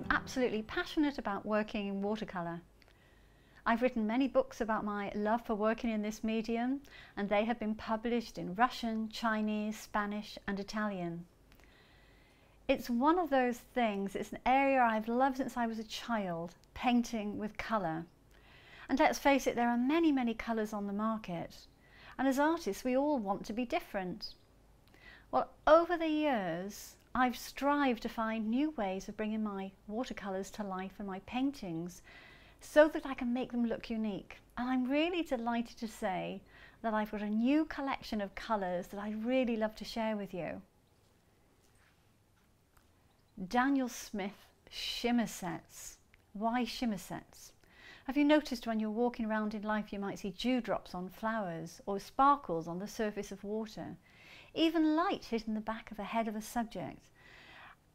I'm absolutely passionate about working in watercolour. I've written many books about my love for working in this medium and they have been published in Russian, Chinese, Spanish and Italian. It's one of those things, it's an area I've loved since I was a child, painting with colour. And let's face it, there are many, many colours on the market. And as artists, we all want to be different. Well, over the years, I've strived to find new ways of bringing my watercolours to life in my paintings so that I can make them look unique. And I'm really delighted to say that I've got a new collection of colours that I'd really love to share with you. Daniel Smith shimmer sets. Why shimmer sets? Have you noticed when you're walking around in life you might see dewdrops on flowers or sparkles on the surface of water? Even light hitting the back of the head of a subject.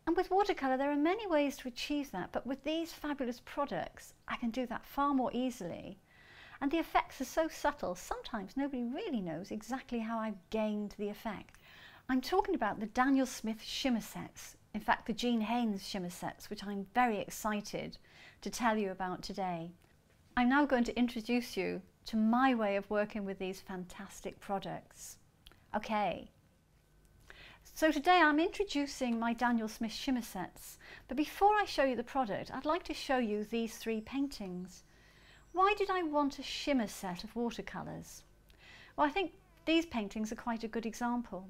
And with watercolour there are many ways to achieve that but with these fabulous products I can do that far more easily and the effects are so subtle sometimes nobody really knows exactly how I've gained the effect. I'm talking about the Daniel Smith shimmer sets, in fact the Jean Haines shimmer sets which I'm very excited to tell you about today. I'm now going to introduce you to my way of working with these fantastic products. Okay, so today I'm introducing my Daniel Smith shimmer sets, but before I show you the product, I'd like to show you these three paintings. Why did I want a shimmer set of watercolours? Well, I think these paintings are quite a good example.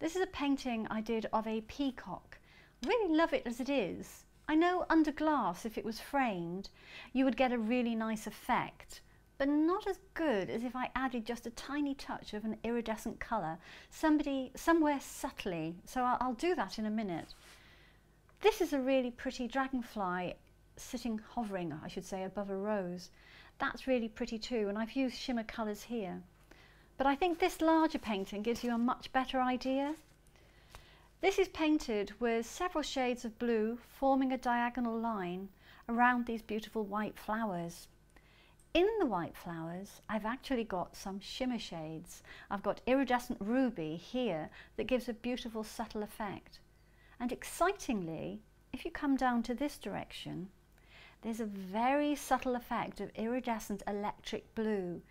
This is a painting I did of a peacock. I really love it as it is. I know under glass, if it was framed, you would get a really nice effect, but not as good as if I added just a tiny touch of an iridescent colour, somebody somewhere subtly. So I'll, I'll do that in a minute. This is a really pretty dragonfly sitting hovering, I should say, above a rose. That's really pretty too, and I've used shimmer colours here. But I think this larger painting gives you a much better idea. This is painted with several shades of blue forming a diagonal line around these beautiful white flowers. In the white flowers, I've actually got some shimmer shades. I've got iridescent ruby here that gives a beautiful subtle effect. And excitingly, if you come down to this direction, there's a very subtle effect of iridescent electric blue.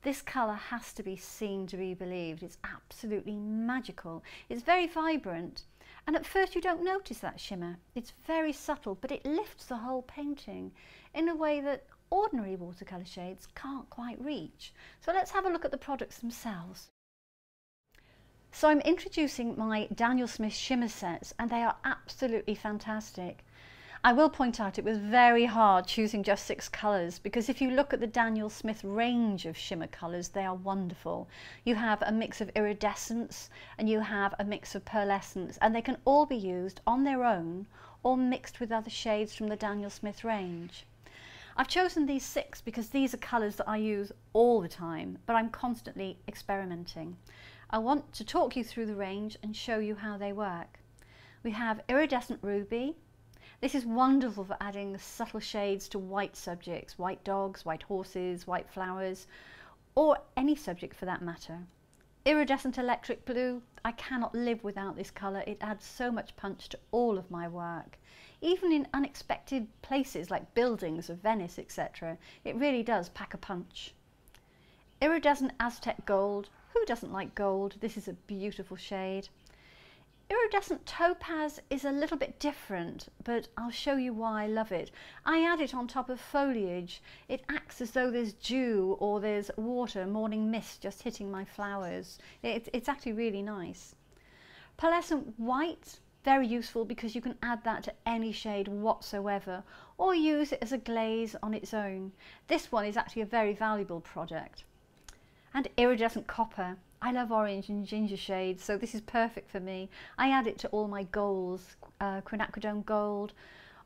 This colour has to be seen to be believed. It's absolutely magical. It's very vibrant and at first you don't notice that shimmer. It's very subtle but it lifts the whole painting in a way that ordinary watercolour shades can't quite reach. So let's have a look at the products themselves. So I'm introducing my Daniel Smith shimmer sets and they are absolutely fantastic. I will point out it was very hard choosing just six colours because if you look at the Daniel Smith range of shimmer colours they are wonderful. You have a mix of iridescence and you have a mix of pearlescence and they can all be used on their own or mixed with other shades from the Daniel Smith range. I've chosen these six because these are colours that I use all the time, but I'm constantly experimenting. I want to talk you through the range and show you how they work. We have iridescent ruby. This is wonderful for adding subtle shades to white subjects, white dogs, white horses, white flowers, or any subject for that matter. Iridescent electric blue, I cannot live without this colour. It adds so much punch to all of my work. Even in unexpected places like buildings of Venice, etc., it really does pack a punch. Iridescent Aztec Gold. Who doesn't like gold? This is a beautiful shade. Iridescent topaz is a little bit different, but I'll show you why I love it. I add it on top of foliage. It acts as though there's dew or there's water, morning mist just hitting my flowers. It, it's actually really nice. Pearlescent white, very useful because you can add that to any shade whatsoever or use it as a glaze on its own. This one is actually a very valuable product. And iridescent copper. I love orange and ginger shades, so this is perfect for me. I add it to all my golds, uh, quinacridone gold,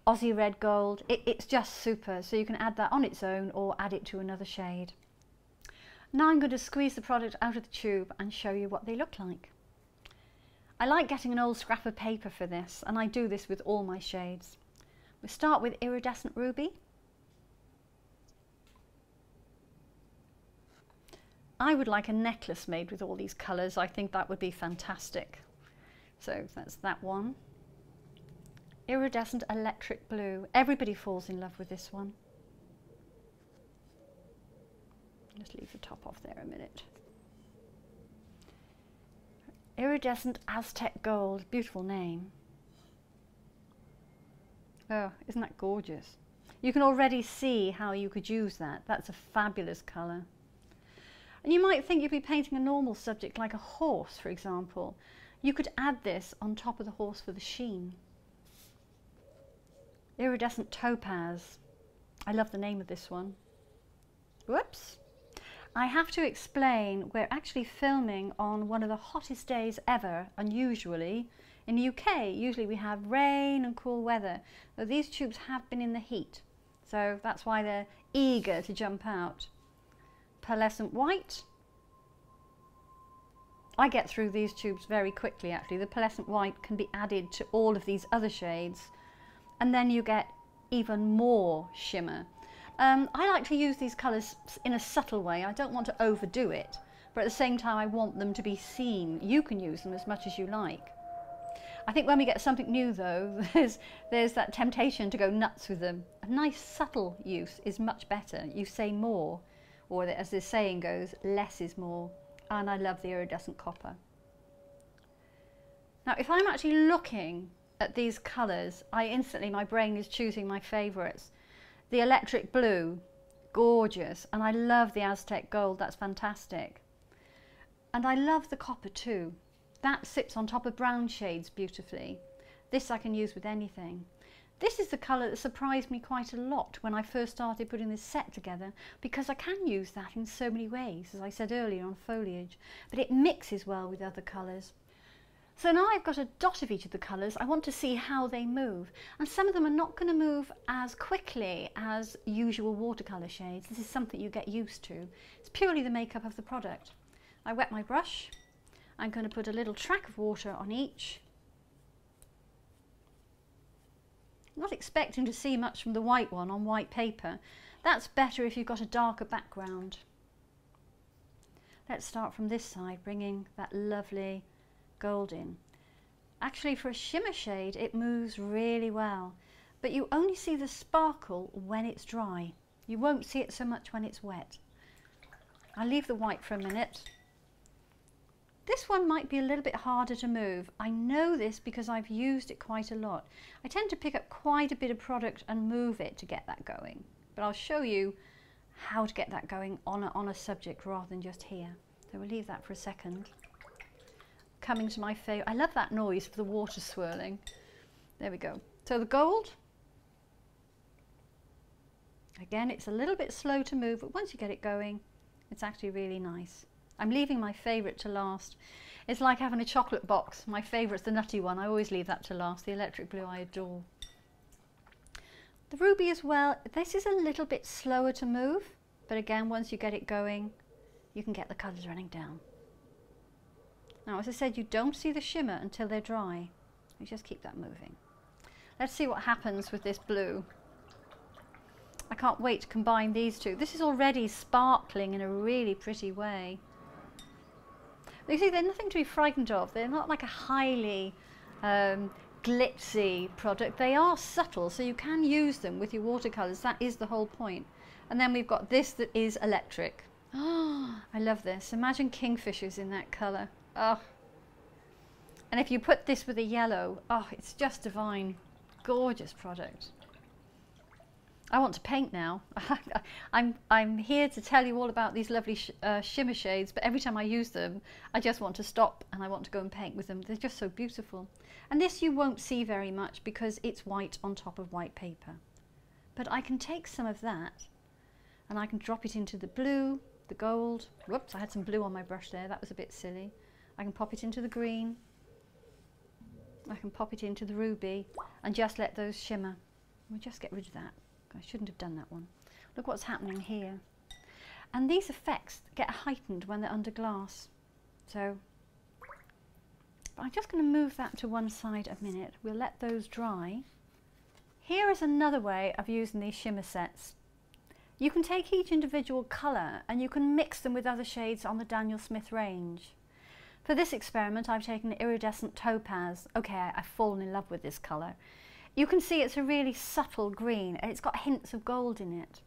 Aussie red gold. It, it's just super, so you can add that on its own or add it to another shade. Now I'm going to squeeze the product out of the tube and show you what they look like. I like getting an old scrap of paper for this, and I do this with all my shades. We start with iridescent ruby. I would like a necklace made with all these colours. I think that would be fantastic. So that's that one. Iridescent Electric Blue. Everybody falls in love with this one. Just leave the top off there a minute. Iridescent Aztec Gold. Beautiful name. Oh, isn't that gorgeous? You can already see how you could use that. That's a fabulous colour. And you might think you'd be painting a normal subject like a horse, for example. You could add this on top of the horse for the sheen. Iridescent Topaz. I love the name of this one. Whoops. I have to explain we're actually filming on one of the hottest days ever, unusually. In the UK, usually we have rain and cool weather. Though these tubes have been in the heat, so that's why they're eager to jump out. Pearlescent white. I get through these tubes very quickly actually. The pearlescent white can be added to all of these other shades and then you get even more shimmer. Um, I like to use these colours in a subtle way. I don't want to overdo it, but at the same time I want them to be seen. You can use them as much as you like. I think when we get something new though, there's, there's that temptation to go nuts with them. A nice subtle use is much better. You say more, or as the saying goes, less is more. And I love the iridescent copper. Now if I'm actually looking at these colours, I instantly, my brain is choosing my favourites. The electric blue, gorgeous. And I love the Aztec gold, that's fantastic. And I love the copper too. That sits on top of brown shades beautifully. This I can use with anything. This is the colour that surprised me quite a lot when I first started putting this set together because I can use that in so many ways, as I said earlier on foliage, but it mixes well with other colours. So now I've got a dot of each of the colours, I want to see how they move. And some of them are not going to move as quickly as usual watercolour shades. This is something you get used to. It's purely the makeup of the product. I wet my brush. I'm going to put a little track of water on each. Not expecting to see much from the white one on white paper. That's better if you've got a darker background. Let's start from this side, bringing that lovely gold in. Actually for a shimmer shade it moves really well but you only see the sparkle when it's dry. You won't see it so much when it's wet. I'll leave the white for a minute. This one might be a little bit harder to move. I know this because I've used it quite a lot. I tend to pick up quite a bit of product and move it to get that going. But I'll show you how to get that going on a, on a subject rather than just here. So we'll leave that for a second coming to my favourite. I love that noise for the water swirling. There we go. So the gold, again, it's a little bit slow to move, but once you get it going, it's actually really nice. I'm leaving my favourite to last. It's like having a chocolate box. My favourite's the nutty one. I always leave that to last. The electric blue I adore. The ruby as well, this is a little bit slower to move, but again, once you get it going, you can get the colours running down. Now, as I said, you don't see the shimmer until they're dry. You just keep that moving. Let's see what happens with this blue. I can't wait to combine these two. This is already sparkling in a really pretty way. You see, they're nothing to be frightened of. They're not like a highly um, glitzy product. They are subtle, so you can use them with your watercolours. That is the whole point. And then we've got this that is electric. Oh, I love this. Imagine kingfishers in that colour. Oh. And if you put this with a yellow, oh, it's just divine. Gorgeous product. I want to paint now. I'm, I'm here to tell you all about these lovely sh uh, shimmer shades, but every time I use them, I just want to stop and I want to go and paint with them. They're just so beautiful. And this you won't see very much because it's white on top of white paper. But I can take some of that and I can drop it into the blue, the gold. Whoops, I had some blue on my brush there. That was a bit silly. I can pop it into the green, I can pop it into the ruby and just let those shimmer. We'll just get rid of that. I shouldn't have done that one. Look what's happening here. And these effects get heightened when they're under glass. So I'm just going to move that to one side a minute. We'll let those dry. Here is another way of using these shimmer sets. You can take each individual colour and you can mix them with other shades on the Daniel Smith range. For this experiment I've taken iridescent topaz. Okay, I, I've fallen in love with this colour. You can see it's a really subtle green and it's got hints of gold in it.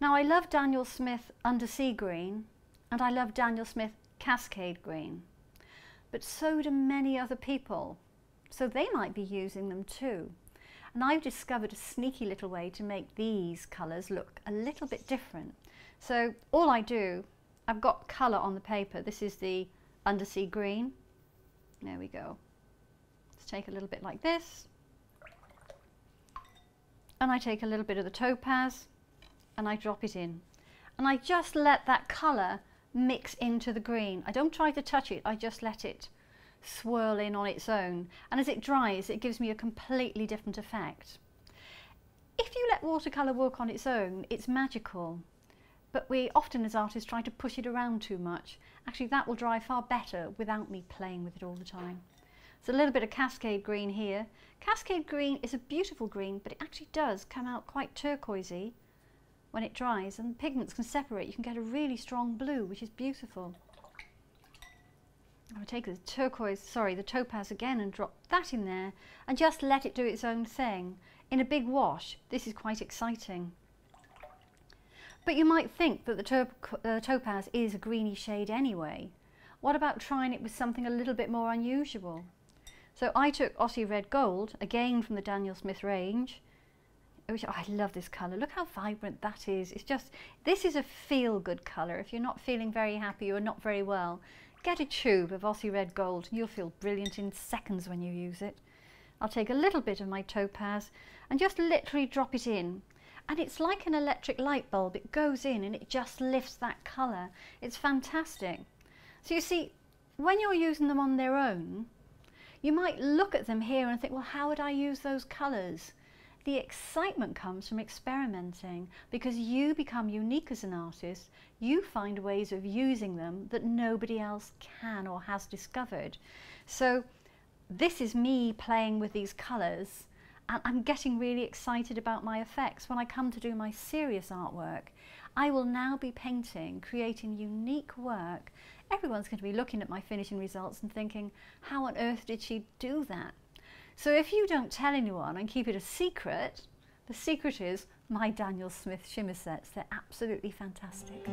Now I love Daniel Smith Undersea Green and I love Daniel Smith Cascade Green, but so do many other people, so they might be using them too. And I've discovered a sneaky little way to make these colours look a little bit different. So all I do, I've got colour on the paper. This is the undersea green. There we go. Let's take a little bit like this. And I take a little bit of the topaz and I drop it in. And I just let that colour mix into the green. I don't try to touch it, I just let it swirl in on its own. And as it dries, it gives me a completely different effect. If you let watercolour work on its own, it's magical. But we often as artists try to push it around too much. Actually, that will dry far better without me playing with it all the time. There's a little bit of Cascade green here. Cascade green is a beautiful green, but it actually does come out quite turquoisey when it dries and the pigments can separate. You can get a really strong blue, which is beautiful. I'll take the turquoise, sorry, the topaz again and drop that in there and just let it do its own thing. In a big wash, this is quite exciting. But you might think that the uh, topaz is a greeny shade anyway. What about trying it with something a little bit more unusual? So I took Aussie Red Gold, again from the Daniel Smith range, which oh, I love this colour. Look how vibrant that is. It's just, this is a feel-good colour. If you're not feeling very happy or not very well, Get a tube of Aussie Red Gold. You'll feel brilliant in seconds when you use it. I'll take a little bit of my topaz and just literally drop it in. And it's like an electric light bulb. It goes in and it just lifts that colour. It's fantastic. So you see, when you're using them on their own, you might look at them here and think, well, how would I use those colours? The excitement comes from experimenting because you become unique as an artist. You find ways of using them that nobody else can or has discovered. So this is me playing with these colours and I'm getting really excited about my effects. When I come to do my serious artwork, I will now be painting, creating unique work. Everyone's going to be looking at my finishing results and thinking, how on earth did she do that? So if you don't tell anyone and keep it a secret, the secret is my Daniel Smith shimmer sets. They're absolutely fantastic.